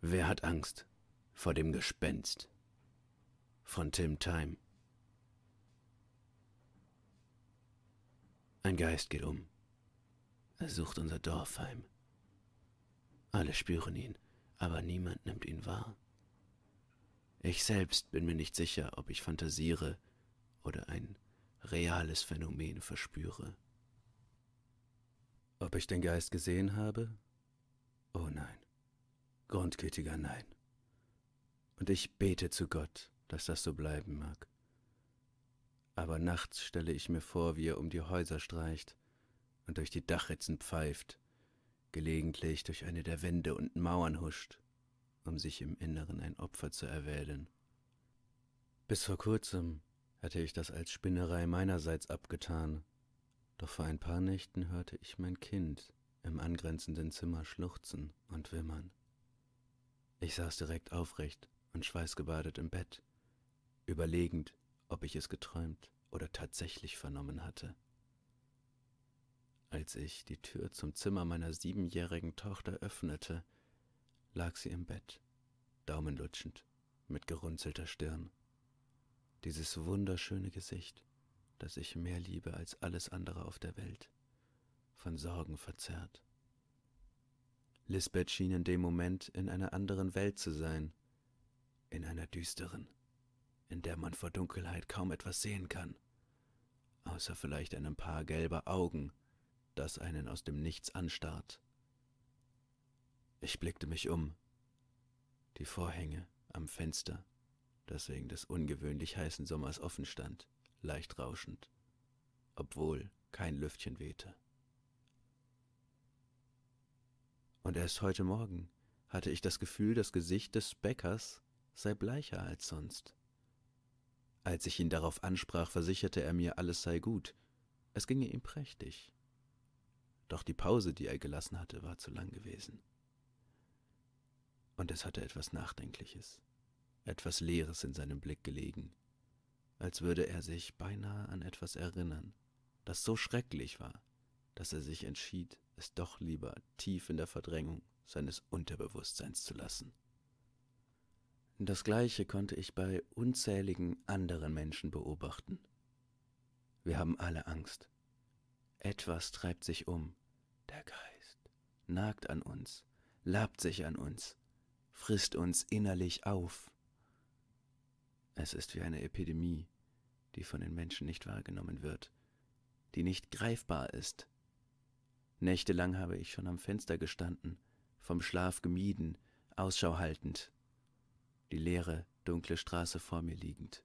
Wer hat Angst vor dem Gespenst? Von Tim Time. Ein Geist geht um. Er sucht unser Dorf heim. Alle spüren ihn, aber niemand nimmt ihn wahr. Ich selbst bin mir nicht sicher, ob ich fantasiere oder ein reales Phänomen verspüre. Ob ich den Geist gesehen habe? Oh nein. Grundgültiger Nein. Und ich bete zu Gott, dass das so bleiben mag. Aber nachts stelle ich mir vor, wie er um die Häuser streicht und durch die Dachritzen pfeift, gelegentlich durch eine der Wände und Mauern huscht, um sich im Inneren ein Opfer zu erwählen. Bis vor kurzem hatte ich das als Spinnerei meinerseits abgetan, doch vor ein paar Nächten hörte ich mein Kind im angrenzenden Zimmer schluchzen und wimmern. Ich saß direkt aufrecht und schweißgebadet im Bett, überlegend, ob ich es geträumt oder tatsächlich vernommen hatte. Als ich die Tür zum Zimmer meiner siebenjährigen Tochter öffnete, lag sie im Bett, daumenlutschend, mit gerunzelter Stirn. Dieses wunderschöne Gesicht, das ich mehr liebe als alles andere auf der Welt, von Sorgen verzerrt. Lisbeth schien in dem Moment in einer anderen Welt zu sein, in einer düsteren, in der man vor Dunkelheit kaum etwas sehen kann, außer vielleicht einem Paar gelber Augen, das einen aus dem Nichts anstarrt. Ich blickte mich um. Die Vorhänge am Fenster, das wegen des ungewöhnlich heißen Sommers offen stand, leicht rauschend, obwohl kein Lüftchen wehte. Und erst heute Morgen hatte ich das Gefühl, das Gesicht des Bäckers sei bleicher als sonst. Als ich ihn darauf ansprach, versicherte er mir, alles sei gut, es ginge ihm prächtig. Doch die Pause, die er gelassen hatte, war zu lang gewesen. Und es hatte etwas Nachdenkliches, etwas Leeres in seinem Blick gelegen, als würde er sich beinahe an etwas erinnern, das so schrecklich war, dass er sich entschied, es doch lieber tief in der Verdrängung seines Unterbewusstseins zu lassen. Das gleiche konnte ich bei unzähligen anderen Menschen beobachten. Wir haben alle Angst. Etwas treibt sich um. Der Geist nagt an uns, labt sich an uns, frisst uns innerlich auf. Es ist wie eine Epidemie, die von den Menschen nicht wahrgenommen wird, die nicht greifbar ist, Nächtelang habe ich schon am Fenster gestanden, vom Schlaf gemieden, Ausschau haltend, die leere, dunkle Straße vor mir liegend.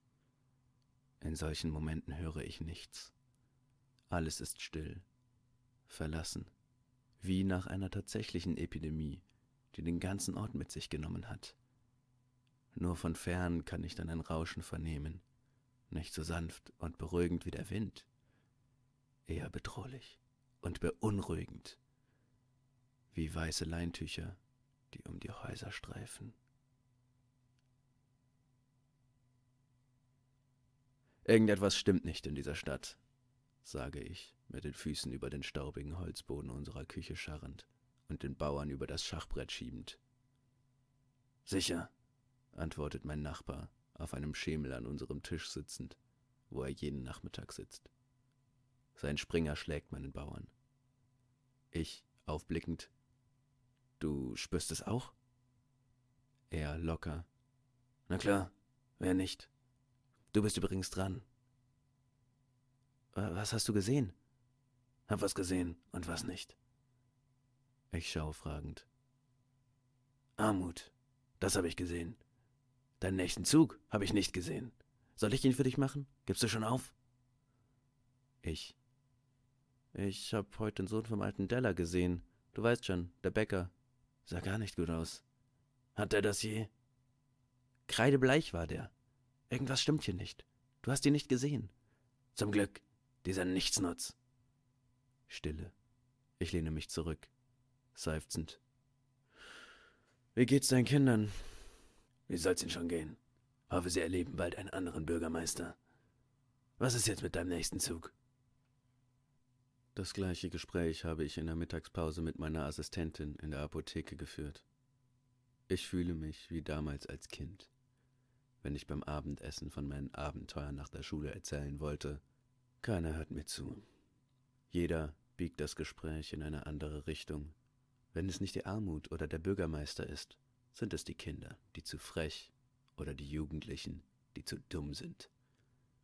In solchen Momenten höre ich nichts. Alles ist still, verlassen, wie nach einer tatsächlichen Epidemie, die den ganzen Ort mit sich genommen hat. Nur von fern kann ich dann ein Rauschen vernehmen, nicht so sanft und beruhigend wie der Wind, eher bedrohlich und beunruhigend, wie weiße Leintücher, die um die Häuser streifen. Irgendetwas stimmt nicht in dieser Stadt, sage ich, mit den Füßen über den staubigen Holzboden unserer Küche scharrend und den Bauern über das Schachbrett schiebend. Sicher, antwortet mein Nachbar, auf einem Schemel an unserem Tisch sitzend, wo er jeden Nachmittag sitzt. Sein Springer schlägt meinen Bauern. Ich, aufblickend. Du spürst es auch? Er locker. Na klar, wer nicht? Du bist übrigens dran. Was hast du gesehen? Hab was gesehen und was nicht. Ich schaue fragend. Armut, das habe ich gesehen. Deinen nächsten Zug habe ich nicht gesehen. Soll ich ihn für dich machen? Gibst du schon auf? Ich. Ich hab heute den Sohn vom alten Deller gesehen. Du weißt schon, der Bäcker. Sah gar nicht gut aus. Hat er das je? Kreidebleich war der. Irgendwas stimmt hier nicht. Du hast ihn nicht gesehen. Zum Glück, dieser Nichtsnutz. Stille. Ich lehne mich zurück, seufzend. Wie geht's deinen Kindern? Wie soll's ihnen schon gehen? Hoffe, sie erleben bald einen anderen Bürgermeister. Was ist jetzt mit deinem nächsten Zug? Das gleiche Gespräch habe ich in der Mittagspause mit meiner Assistentin in der Apotheke geführt. Ich fühle mich wie damals als Kind, wenn ich beim Abendessen von meinen Abenteuern nach der Schule erzählen wollte. Keiner hört mir zu. Jeder biegt das Gespräch in eine andere Richtung. Wenn es nicht die Armut oder der Bürgermeister ist, sind es die Kinder, die zu frech, oder die Jugendlichen, die zu dumm sind.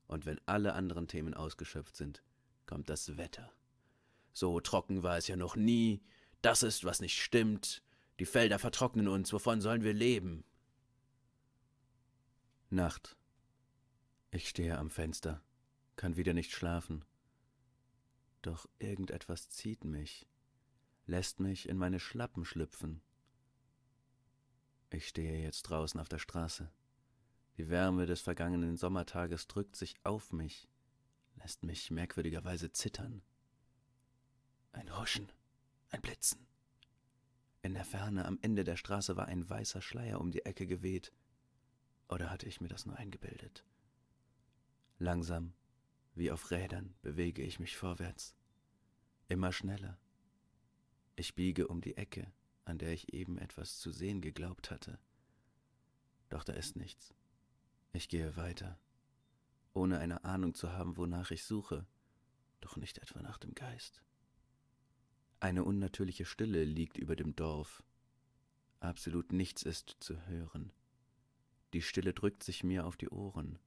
Und wenn alle anderen Themen ausgeschöpft sind, kommt das Wetter. So trocken war es ja noch nie, das ist, was nicht stimmt, die Felder vertrocknen uns, wovon sollen wir leben? Nacht. Ich stehe am Fenster, kann wieder nicht schlafen. Doch irgendetwas zieht mich, lässt mich in meine Schlappen schlüpfen. Ich stehe jetzt draußen auf der Straße. Die Wärme des vergangenen Sommertages drückt sich auf mich, lässt mich merkwürdigerweise zittern. Ein Huschen, ein Blitzen. In der Ferne am Ende der Straße war ein weißer Schleier um die Ecke geweht. Oder hatte ich mir das nur eingebildet? Langsam, wie auf Rädern, bewege ich mich vorwärts. Immer schneller. Ich biege um die Ecke, an der ich eben etwas zu sehen geglaubt hatte. Doch da ist nichts. Ich gehe weiter, ohne eine Ahnung zu haben, wonach ich suche, doch nicht etwa nach dem Geist. Eine unnatürliche Stille liegt über dem Dorf. Absolut nichts ist zu hören. Die Stille drückt sich mir auf die Ohren.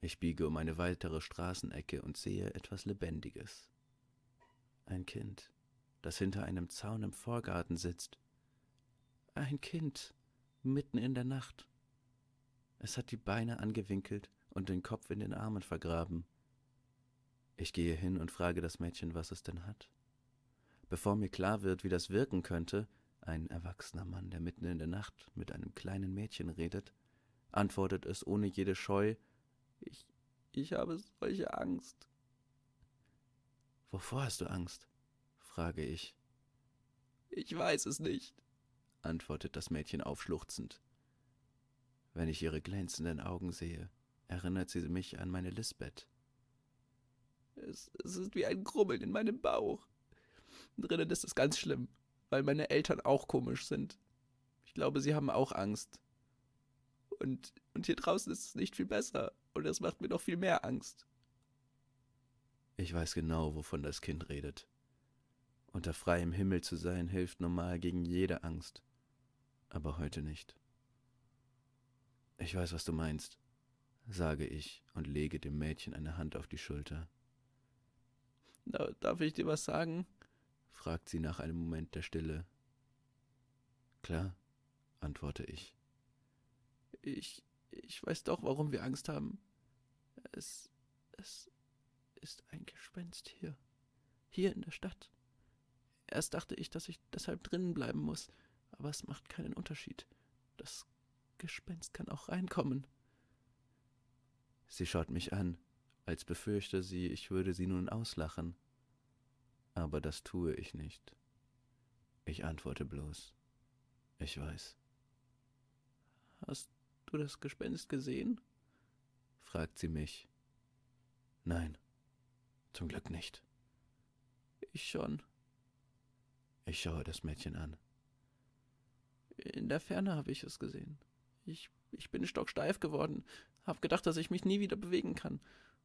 Ich biege um eine weitere Straßenecke und sehe etwas Lebendiges. Ein Kind, das hinter einem Zaun im Vorgarten sitzt. Ein Kind, mitten in der Nacht. Es hat die Beine angewinkelt und den Kopf in den Armen vergraben. Ich gehe hin und frage das Mädchen, was es denn hat. Bevor mir klar wird, wie das wirken könnte, ein erwachsener Mann, der mitten in der Nacht mit einem kleinen Mädchen redet, antwortet es ohne jede Scheu Ich, ich habe solche Angst. Wovor hast du Angst? frage ich. Ich weiß es nicht, antwortet das Mädchen aufschluchzend. Wenn ich ihre glänzenden Augen sehe, erinnert sie mich an meine Lisbeth. Es, es ist wie ein Grubbeln in meinem Bauch. Drinnen ist es ganz schlimm, weil meine Eltern auch komisch sind. Ich glaube, sie haben auch Angst. Und, und hier draußen ist es nicht viel besser. Und es macht mir noch viel mehr Angst. Ich weiß genau, wovon das Kind redet. Unter freiem Himmel zu sein hilft normal gegen jede Angst. Aber heute nicht. Ich weiß, was du meinst, sage ich und lege dem Mädchen eine Hand auf die Schulter. Darf ich dir was sagen? Fragt sie nach einem Moment der Stille. Klar, antworte ich. Ich, ich weiß doch, warum wir Angst haben. Es, es ist ein Gespenst hier, hier in der Stadt. Erst dachte ich, dass ich deshalb drinnen bleiben muss, aber es macht keinen Unterschied. Das Gespenst kann auch reinkommen. Sie schaut mich an, als befürchte sie, ich würde sie nun auslachen aber das tue ich nicht. Ich antworte bloß, ich weiß. Hast du das Gespenst gesehen? fragt sie mich. Nein, zum Glück nicht. Ich schon. Ich schaue das Mädchen an. In der Ferne habe ich es gesehen. Ich, ich bin stocksteif geworden, habe gedacht, dass ich mich nie wieder bewegen kann.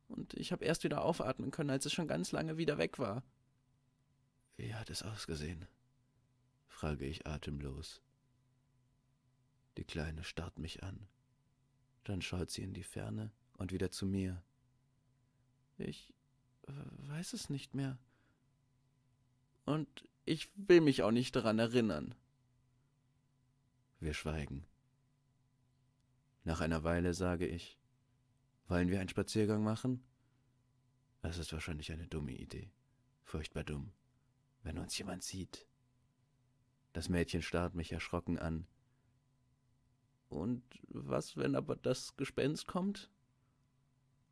Und ich habe erst wieder aufatmen können, als es schon ganz lange wieder weg war. Wie hat es ausgesehen? frage ich atemlos. Die Kleine starrt mich an. Dann schaut sie in die Ferne und wieder zu mir. Ich äh, weiß es nicht mehr. Und ich will mich auch nicht daran erinnern. Wir schweigen. Nach einer Weile sage ich, wollen wir einen Spaziergang machen? Das ist wahrscheinlich eine dumme Idee. Furchtbar dumm wenn uns jemand sieht. Das Mädchen starrt mich erschrocken an. Und was, wenn aber das Gespenst kommt?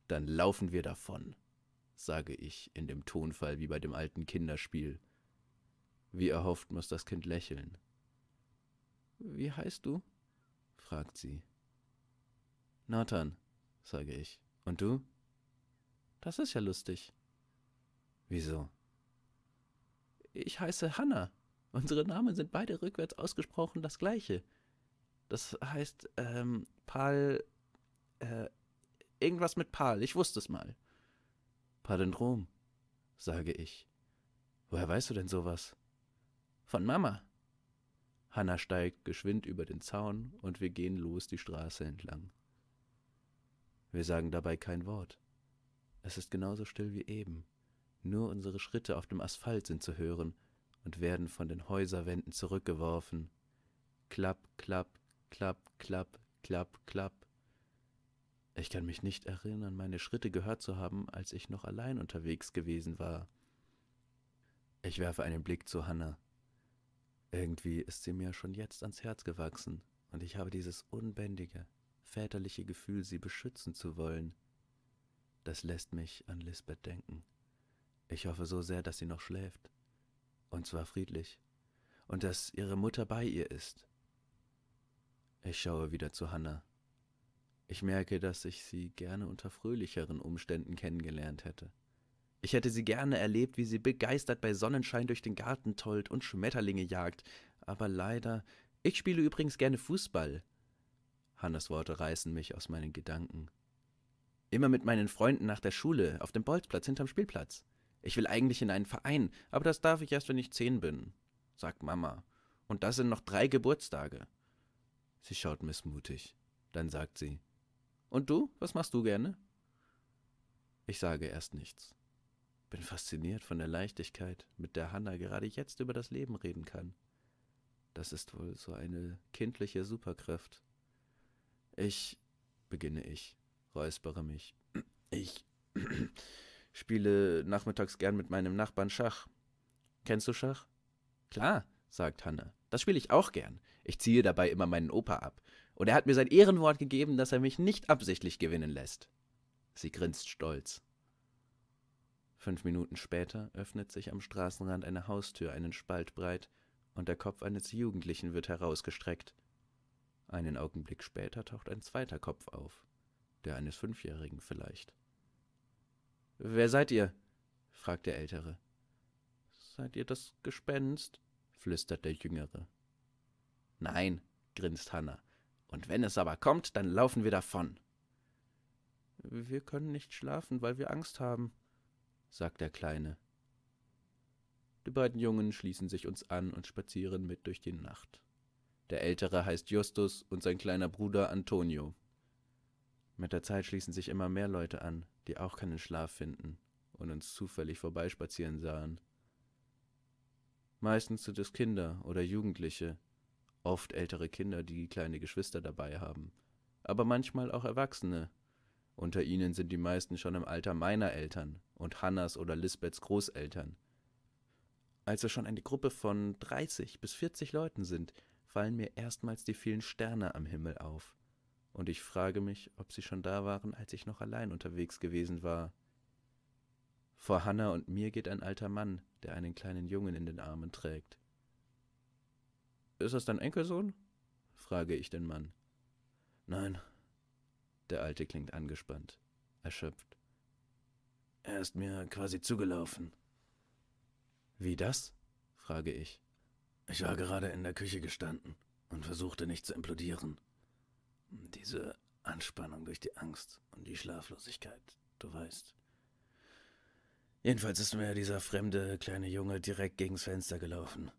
Dann laufen wir davon, sage ich in dem Tonfall wie bei dem alten Kinderspiel. Wie erhofft muss das Kind lächeln. Wie heißt du? fragt sie. Nathan, sage ich. Und du? Das ist ja lustig. Wieso? Ich heiße Hanna. Unsere Namen sind beide rückwärts ausgesprochen das gleiche. Das heißt, ähm, Pal, äh, irgendwas mit Pal, ich wusste es mal. Palindrom, sage ich. Woher weißt du denn sowas? Von Mama. Hanna steigt geschwind über den Zaun und wir gehen los die Straße entlang. Wir sagen dabei kein Wort. Es ist genauso still wie eben. Nur unsere Schritte auf dem Asphalt sind zu hören und werden von den Häuserwänden zurückgeworfen. Klapp, klapp, klapp, klapp, klapp, klapp. Ich kann mich nicht erinnern, meine Schritte gehört zu haben, als ich noch allein unterwegs gewesen war. Ich werfe einen Blick zu Hannah. Irgendwie ist sie mir schon jetzt ans Herz gewachsen, und ich habe dieses unbändige, väterliche Gefühl, sie beschützen zu wollen. Das lässt mich an Lisbeth denken. Ich hoffe so sehr, dass sie noch schläft, und zwar friedlich, und dass ihre Mutter bei ihr ist. Ich schaue wieder zu Hannah. Ich merke, dass ich sie gerne unter fröhlicheren Umständen kennengelernt hätte. Ich hätte sie gerne erlebt, wie sie begeistert bei Sonnenschein durch den Garten tollt und Schmetterlinge jagt. Aber leider, ich spiele übrigens gerne Fußball. Hannes Worte reißen mich aus meinen Gedanken. Immer mit meinen Freunden nach der Schule, auf dem Bolzplatz hinterm Spielplatz. Ich will eigentlich in einen Verein, aber das darf ich erst, wenn ich zehn bin, sagt Mama. Und das sind noch drei Geburtstage. Sie schaut missmutig. Dann sagt sie: Und du, was machst du gerne? Ich sage erst nichts. Bin fasziniert von der Leichtigkeit, mit der Hanna gerade jetzt über das Leben reden kann. Das ist wohl so eine kindliche Superkraft. Ich, beginne ich, räuspere mich. Ich spiele nachmittags gern mit meinem Nachbarn Schach. Kennst du Schach? Klar, sagt Hanna. Das spiele ich auch gern. Ich ziehe dabei immer meinen Opa ab. Und er hat mir sein Ehrenwort gegeben, dass er mich nicht absichtlich gewinnen lässt. Sie grinst stolz. Fünf Minuten später öffnet sich am Straßenrand eine Haustür einen Spalt breit, und der Kopf eines Jugendlichen wird herausgestreckt. Einen Augenblick später taucht ein zweiter Kopf auf, der eines Fünfjährigen vielleicht. Wer seid ihr? fragt der Ältere. Seid ihr das Gespenst? flüstert der Jüngere. Nein, grinst Hanna. Und wenn es aber kommt, dann laufen wir davon. Wir können nicht schlafen, weil wir Angst haben, sagt der Kleine. Die beiden Jungen schließen sich uns an und spazieren mit durch die Nacht. Der Ältere heißt Justus und sein kleiner Bruder Antonio. Mit der Zeit schließen sich immer mehr Leute an, die auch keinen Schlaf finden und uns zufällig vorbeispazieren sahen. Meistens sind es Kinder oder Jugendliche, oft ältere Kinder, die kleine Geschwister dabei haben, aber manchmal auch Erwachsene, unter ihnen sind die meisten schon im Alter meiner Eltern und Hannas oder Lisbeths Großeltern. Als wir schon eine Gruppe von 30 bis 40 Leuten sind, fallen mir erstmals die vielen Sterne am Himmel auf. Und ich frage mich, ob sie schon da waren, als ich noch allein unterwegs gewesen war. Vor Hanna und mir geht ein alter Mann, der einen kleinen Jungen in den Armen trägt. Ist das dein Enkelsohn? frage ich den Mann. Nein, der Alte klingt angespannt, erschöpft. Er ist mir quasi zugelaufen. Wie das? frage ich. Ich war gerade in der Küche gestanden und versuchte nicht zu implodieren. Diese Anspannung durch die Angst und die Schlaflosigkeit, du weißt. Jedenfalls ist mir dieser fremde kleine Junge direkt gegens Fenster gelaufen.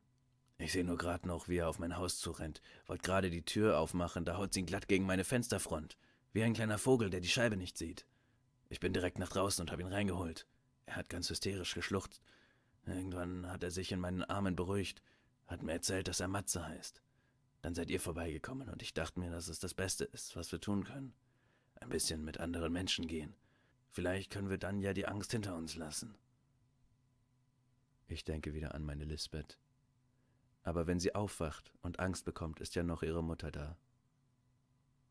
Ich sehe nur gerade noch, wie er auf mein Haus zurennt. Wollt gerade die Tür aufmachen, da haut sie ihn glatt gegen meine Fensterfront. Wie ein kleiner Vogel, der die Scheibe nicht sieht. Ich bin direkt nach draußen und habe ihn reingeholt. Er hat ganz hysterisch geschluchzt. Irgendwann hat er sich in meinen Armen beruhigt, hat mir erzählt, dass er Matze heißt. Dann seid ihr vorbeigekommen und ich dachte mir, dass es das Beste ist, was wir tun können. Ein bisschen mit anderen Menschen gehen. Vielleicht können wir dann ja die Angst hinter uns lassen. Ich denke wieder an meine Lisbeth. Aber wenn sie aufwacht und Angst bekommt, ist ja noch ihre Mutter da.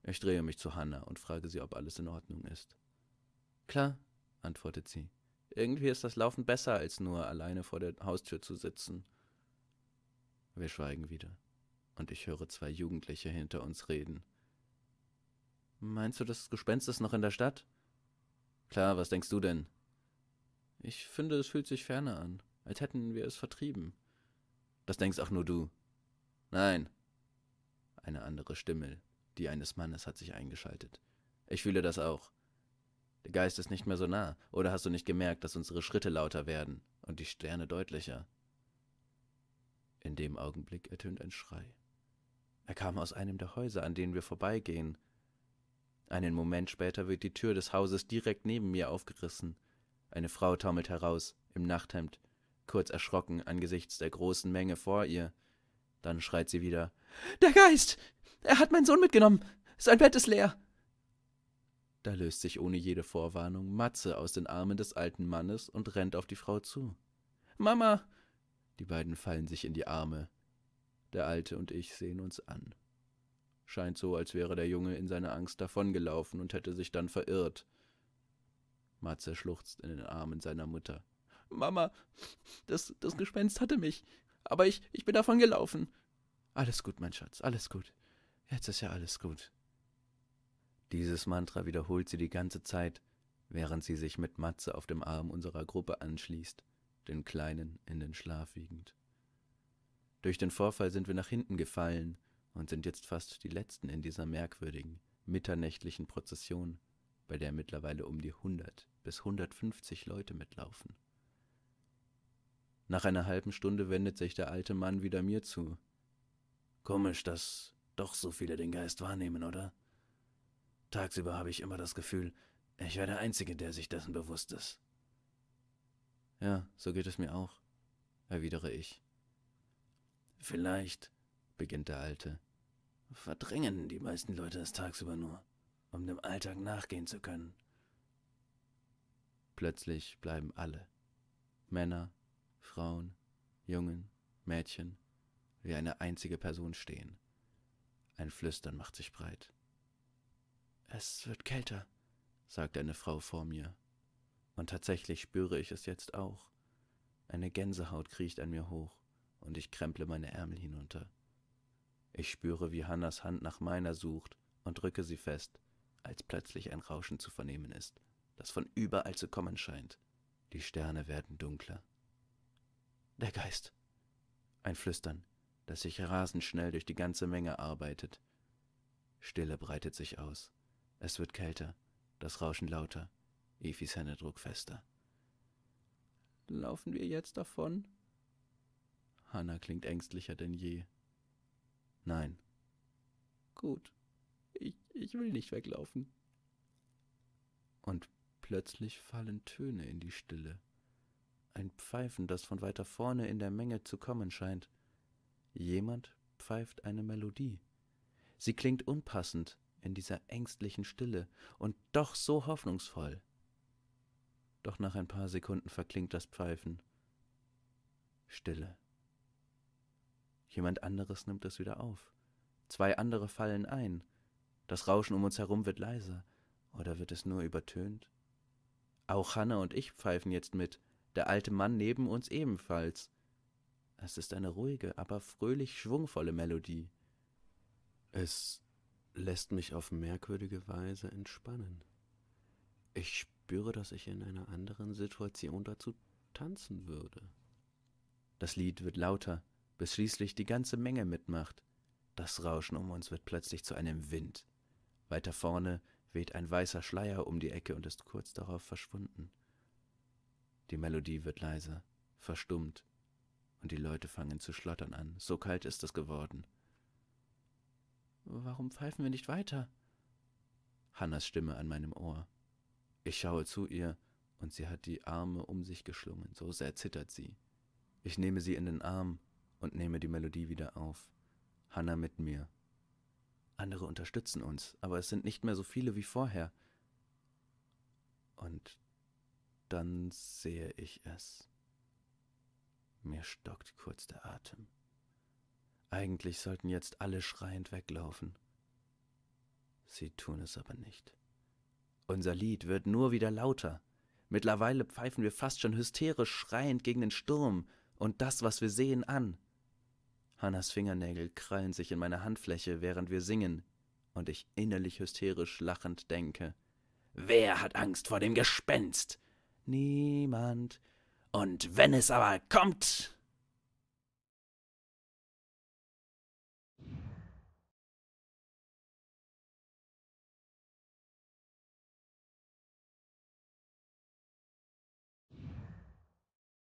Ich drehe mich zu Hannah und frage sie, ob alles in Ordnung ist. Klar, antwortet sie. Irgendwie ist das Laufen besser, als nur alleine vor der Haustür zu sitzen. Wir schweigen wieder, und ich höre zwei Jugendliche hinter uns reden. Meinst du, das Gespenst ist noch in der Stadt? Klar, was denkst du denn? Ich finde, es fühlt sich ferner an, als hätten wir es vertrieben. Das denkst auch nur du. Nein. Eine andere Stimme, die eines Mannes, hat sich eingeschaltet. Ich fühle das auch. Der Geist ist nicht mehr so nah. Oder hast du nicht gemerkt, dass unsere Schritte lauter werden und die Sterne deutlicher? In dem Augenblick ertönt ein Schrei. Er kam aus einem der Häuser, an denen wir vorbeigehen. Einen Moment später wird die Tür des Hauses direkt neben mir aufgerissen. Eine Frau taumelt heraus, im Nachthemd, kurz erschrocken angesichts der großen Menge vor ihr. Dann schreit sie wieder Der Geist. Er hat meinen Sohn mitgenommen. Sein Bett ist leer. Da löst sich ohne jede Vorwarnung Matze aus den Armen des alten Mannes und rennt auf die Frau zu. Mama. Die beiden fallen sich in die Arme. Der Alte und ich sehen uns an. Scheint so, als wäre der Junge in seiner Angst davongelaufen und hätte sich dann verirrt. Matze schluchzt in den Armen seiner Mutter. Mama, das, das Gespenst hatte mich, aber ich, ich bin davon gelaufen. Alles gut, mein Schatz, alles gut. Jetzt ist ja alles gut. Dieses Mantra wiederholt sie die ganze Zeit, während sie sich mit Matze auf dem Arm unserer Gruppe anschließt, den Kleinen in den Schlaf wiegend. Durch den Vorfall sind wir nach hinten gefallen und sind jetzt fast die Letzten in dieser merkwürdigen, mitternächtlichen Prozession, bei der mittlerweile um die 100 bis 150 Leute mitlaufen. Nach einer halben Stunde wendet sich der alte Mann wieder mir zu. Komisch, dass doch so viele den Geist wahrnehmen, oder? Tagsüber habe ich immer das Gefühl, ich wäre der Einzige, der sich dessen bewusst ist. Ja, so geht es mir auch, erwidere ich. Vielleicht, beginnt der Alte, verdrängen die meisten Leute es tagsüber nur, um dem Alltag nachgehen zu können. Plötzlich bleiben alle, Männer, Frauen, Jungen, Mädchen, wie eine einzige Person stehen. Ein Flüstern macht sich breit. Es wird kälter, sagt eine Frau vor mir. Und tatsächlich spüre ich es jetzt auch. Eine Gänsehaut kriecht an mir hoch, und ich kremple meine Ärmel hinunter. Ich spüre, wie Hannas Hand nach meiner sucht und drücke sie fest, als plötzlich ein Rauschen zu vernehmen ist, das von überall zu kommen scheint. Die Sterne werden dunkler. Der Geist. Ein Flüstern, das sich rasend schnell durch die ganze Menge arbeitet. Stille breitet sich aus. Es wird kälter, das Rauschen lauter, Efis Händedruck fester. Laufen wir jetzt davon? Hanna klingt ängstlicher denn je. Nein. Gut. Ich, ich will nicht weglaufen. Und plötzlich fallen Töne in die Stille. Ein Pfeifen, das von weiter vorne in der Menge zu kommen scheint. Jemand pfeift eine Melodie. Sie klingt unpassend, in dieser ängstlichen Stille und doch so hoffnungsvoll. Doch nach ein paar Sekunden verklingt das Pfeifen. Stille. Jemand anderes nimmt es wieder auf. Zwei andere fallen ein. Das Rauschen um uns herum wird leiser. Oder wird es nur übertönt? Auch Hanne und ich pfeifen jetzt mit, der alte Mann neben uns ebenfalls. Es ist eine ruhige, aber fröhlich schwungvolle Melodie. Es lässt mich auf merkwürdige Weise entspannen. Ich spüre, dass ich in einer anderen Situation dazu tanzen würde. Das Lied wird lauter, bis schließlich die ganze Menge mitmacht. Das Rauschen um uns wird plötzlich zu einem Wind. Weiter vorne weht ein weißer Schleier um die Ecke und ist kurz darauf verschwunden. Die Melodie wird leiser, verstummt, und die Leute fangen zu schlottern an, so kalt ist es geworden. Warum pfeifen wir nicht weiter? Hannas Stimme an meinem Ohr. Ich schaue zu ihr, und sie hat die Arme um sich geschlungen, so sehr zittert sie. Ich nehme sie in den Arm und nehme die Melodie wieder auf. Hanna mit mir. Andere unterstützen uns, aber es sind nicht mehr so viele wie vorher. Und dann sehe ich es. Mir stockt kurz der Atem. Eigentlich sollten jetzt alle schreiend weglaufen. Sie tun es aber nicht. Unser Lied wird nur wieder lauter. Mittlerweile pfeifen wir fast schon hysterisch schreiend gegen den Sturm und das, was wir sehen, an. Hannas Fingernägel krallen sich in meine Handfläche, während wir singen, und ich innerlich hysterisch lachend denke: Wer hat Angst vor dem Gespenst? Niemand. Und wenn es aber kommt,